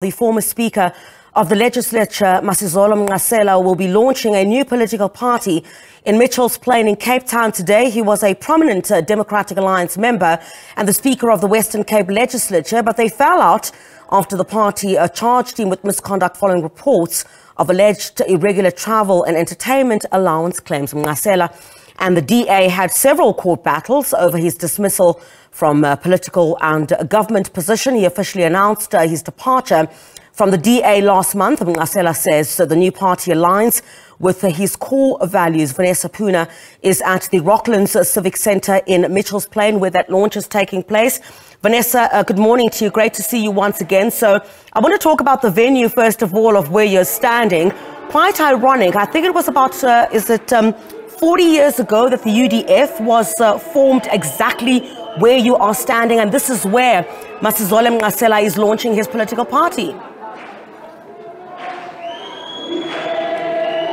The former Speaker of the Legislature, Masizole Mnqasela, will be launching a new political party in Mitchell's Plain in Cape Town today. He was a prominent uh, Democratic Alliance member and the Speaker of the Western Cape Legislature, but they fell out after the party uh, charged him with misconduct following reports of alleged irregular travel and entertainment allowance claims. Mnqasela and the DA had several court battles over his dismissal from uh, political and government position. He officially announced uh, his departure from the DA last month. Mnqasela says the new party aligns with his core values. Vanessa Poonah is at the Rocklands Civic Centre in Mitchell's Plain where that launch is taking place. Vanessa, uh, good morning to you. Great to see you once again. So I want to talk about the venue, first of all, of where you're standing. Quite ironic. I think it was about, uh, is it um, 40 years ago that the UDF was uh, formed exactly where you are standing, and this is where Masizole Mnqasela is launching his political party.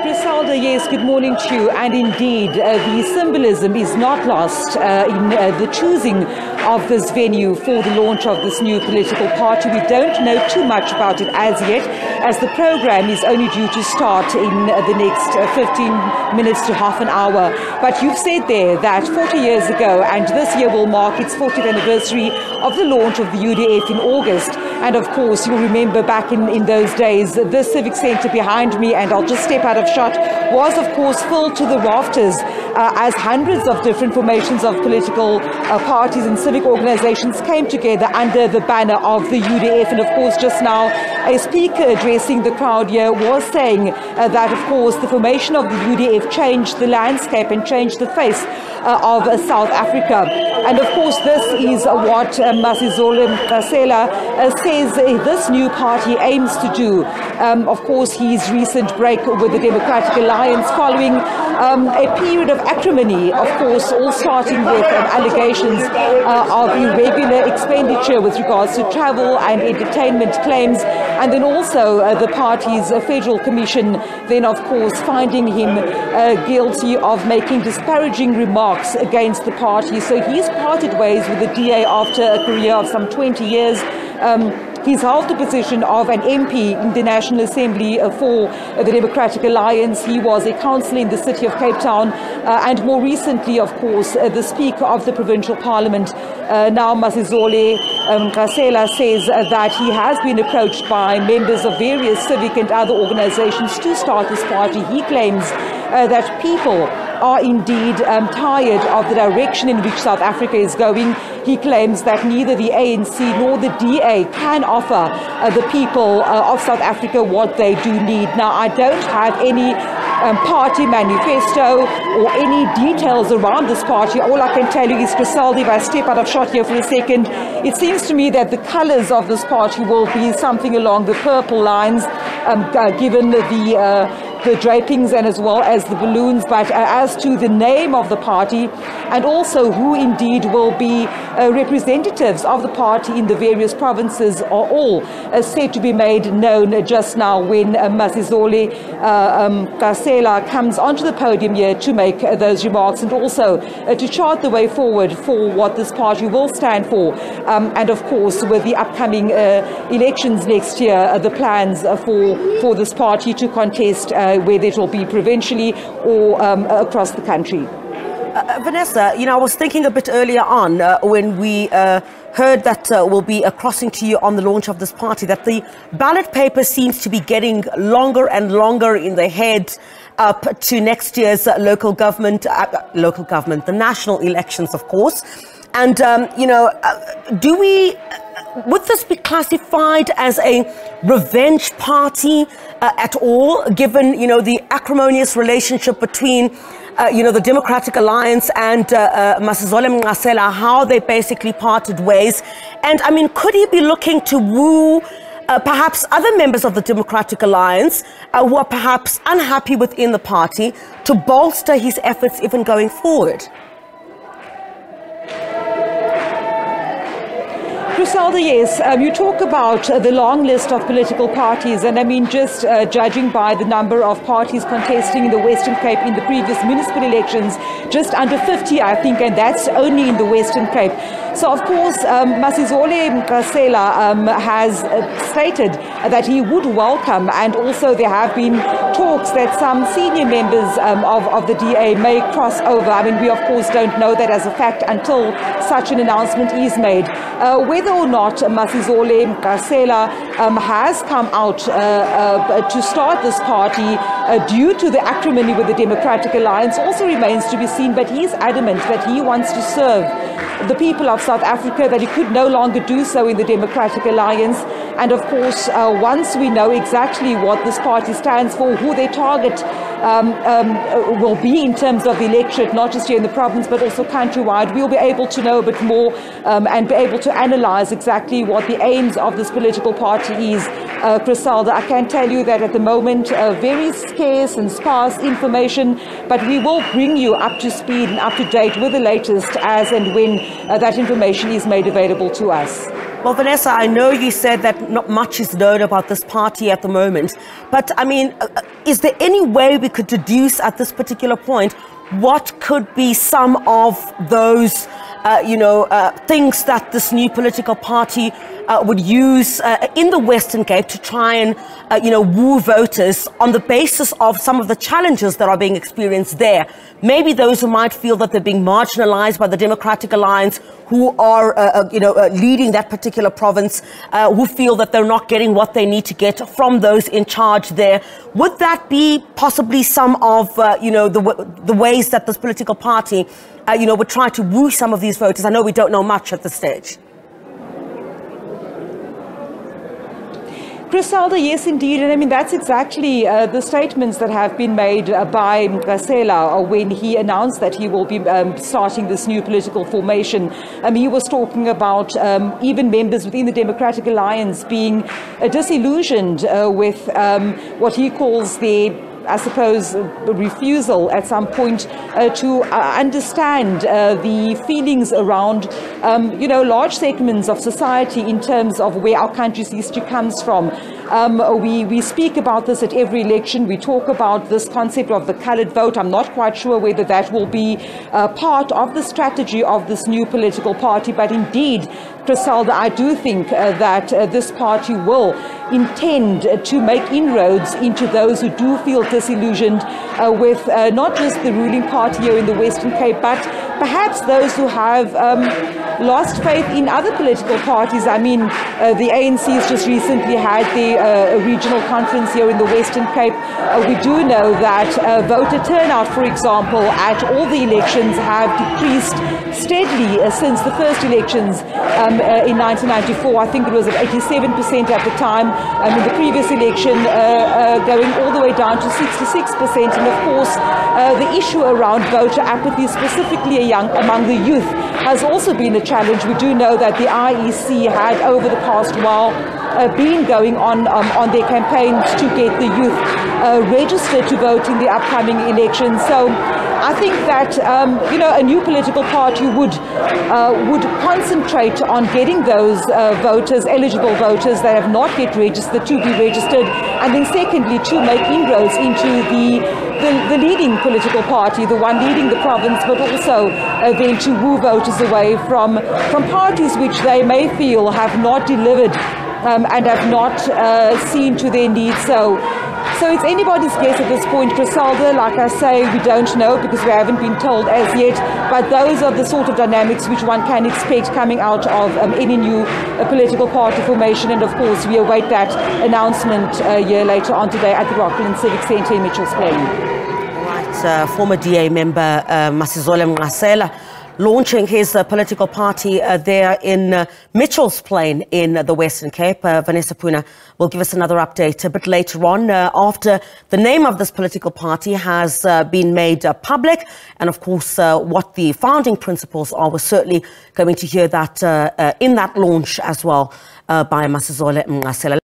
Griselda, yes, good morning to you. And indeed, uh, the symbolism is not lost uh, in uh, the choosing of this venue for the launch of this new political party. We don't know too much about it as yet, as the program is only due to start in the next uh, 15 minutes to half an hour. But you've said there that 40 years ago, and this year will mark its 40th anniversary of the launch of the UDF in August. And of course, you'll remember back in, in those days, the Civic Centre behind me, and I'll just step out of shot, was of course filled to the rafters uh, as hundreds of different formations of political uh, parties and civic organizations came together under the banner of the UDF. And of course, just now, a speaker addressing the crowd here was saying uh, that, of course, the formation of the UDF changed the landscape and changed the face uh, of uh, South Africa. And of course, this is what uh, Masizole Mnqasela uh, says this new party aims to do. Um, of course, his recent break with the Democratic Alliance following um, a period of acrimony, of course, all starting with um, allegations uh, of irregular expenditure with regards to travel and entertainment claims, and then also uh, the party's uh, federal commission, then of course finding him uh, guilty of making disparaging remarks against the party. So he's parted ways with the DA after a career of some 20 years. Um, He's held the position of an MP in the National Assembly uh, for the Democratic Alliance. He was a councillor in the city of Cape Town uh, and more recently, of course, uh, the Speaker of the Provincial Parliament. Now Masizole um, says that he has been approached by members of various civic and other organizations to start this party. He claims that people are indeed um, tired of the direction in which South Africa is going. He claims that neither the ANC nor the DA can offer uh, the people uh, of South Africa what they do need. Now, I don't have any um, party manifesto or any details around this party. All I can tell you is, Griselda, if I step out of shot here for a second, it seems to me that the colors of this party will be something along the purple lines, um, uh, given the uh, the drapings and as well as the balloons, but uh, as to the name of the party and also who indeed will be uh, representatives of the party in the various provinces are all uh, said to be made known just now when uh, Masizole uh, um, Kasela comes onto the podium here to make uh, those remarks and also uh, to chart the way forward for what this party will stand for. Um, and of course, with the upcoming elections next year, the plans for, for this party to contest whether it will be provincially or um, across the country. Uh, Vanessa, you know, I was thinking a bit earlier on uh, when we uh, heard that uh, we'll be uh, crossing to you on the launch of this party that the ballot paper seems to be getting longer and longer in the head up to next year's uh, local government, local government, the national elections, of course. And, um, you know, do we would this be classified as a revenge party uh, at all, given you know the acrimonious relationship between uh, you know the Democratic Alliance and uh, uh, how they basically parted ways, and I mean, could he be looking to woo? Uh, perhaps other members of the Democratic Alliance uh, who are perhaps unhappy within the party to bolster his efforts even going forward? Griselda, yes. Um, you talk about uh, the long list of political parties, and I mean, just uh, judging by the number of parties contesting in the Western Cape in the previous municipal elections, just under 50, I think, and that's only in the Western Cape. So, of course, um, Masizole Mnqasela um, has uh, stated that he would welcome, and also there have been talks that some senior members um, of, of the DA may cross over. I mean, we, of course, don't know that as a fact until such an announcement is made. Uh, whether or not Masizole Mnqasela um, has come out uh, uh, to start this party uh, due to the acrimony with the Democratic Alliance also remains to be seen, but he is adamant that he wants to serve the people of South Africa, that he could no longer do so in the Democratic Alliance. And of course, uh, once we know exactly what this party stands for, who they target um, um, uh, will be in terms of the electorate, not just here in the province, but also countrywide, we'll be able to know a bit more um, and be able to analyze exactly what the aims of this political party is. Uh, I can tell you that at the moment, uh, very scarce and sparse information, but we will bring you up to speed and up to date with the latest as and when uh, that information is made available to us. Well, Vanessa, I know you said that not much is known about this party at the moment, but I mean, uh, uh, is there any way we could deduce at this particular point what could be some of those, uh, you know, uh, things that this new political party uh, would use uh, in the Western Cape to try and, you know, woo voters on the basis of some of the challenges that are being experienced there. Maybe those who might feel that they're being marginalized by the Democratic Alliance, who are, uh, uh, you know, uh, leading that particular province, who feel that they're not getting what they need to get from those in charge there. Would that be possibly some of, you know, the, the ways that this political party, you know, would try to woo some of these voters? I know we don't know much at this stage. Griselda, yes, indeed. And I mean, that's exactly uh, the statements that have been made uh, by Mnqasela uh, when he announced that he will be um, starting this new political formation. Um, he was talking about um, even members within the Democratic Alliance being uh, disillusioned uh, with um, what he calls the I suppose, refusal at some point uh, to uh, understand uh, the feelings around, um, you know, large segments of society in terms of where our country's history comes from. Um, we, we speak about this at every election. We talk about this concept of the colored vote. I'm not quite sure whether that will be uh, part of the strategy of this new political party, but indeed, Griselda, I do think uh, that uh, this party will intend to make inroads into those who do feel disillusioned uh, with uh, not just the ruling party here in the Western Cape, but perhaps those who have um, lost faith in other political parties. I mean, uh, the ANC has just recently had the uh, regional conference here in the Western Cape. Uh, we do know that uh, voter turnout, for example, at all the elections have decreased steadily uh, since the first elections um, uh, in 1994. I think it was at 87% at the time. Um, in the previous election, going all the way down to 66%. And of course, the issue around voter apathy, specifically young, among the youth, has also been a challenge. We do know that the IEC had, over the past while, uh, been going on um, on their campaigns to get the youth uh, registered to vote in the upcoming elections. So I think that um, you know a new political party would uh, would concentrate on getting those uh, voters, eligible voters that have not yet registered, to be registered, and then secondly to make inroads into the the, the, leading political party, the one leading the province, but also uh, then to woo voters away from, from parties which they may feel have not delivered um, and have not uh, seen to their needs. So, so it's anybody's guess at this point. Griselda, like I say, we don't know because we haven't been told as yet. But those are the sort of dynamics which one can expect coming out of um, any new uh, political party formation. And of course, we await that announcement a year later on today at the Rockland Civic Centre in Mitchells Plain. Right, uh, former DA member uh, Masizole Mnqasela launching his uh, political party uh, there in uh, Mitchell's Plain in the Western Cape. Uh, Vanessa Poonah will give us another update a bit later on uh, after the name of this political party has uh, been made public. And of course, what the founding principles are, we're certainly going to hear that in that launch as well by Masizole Mnqasela.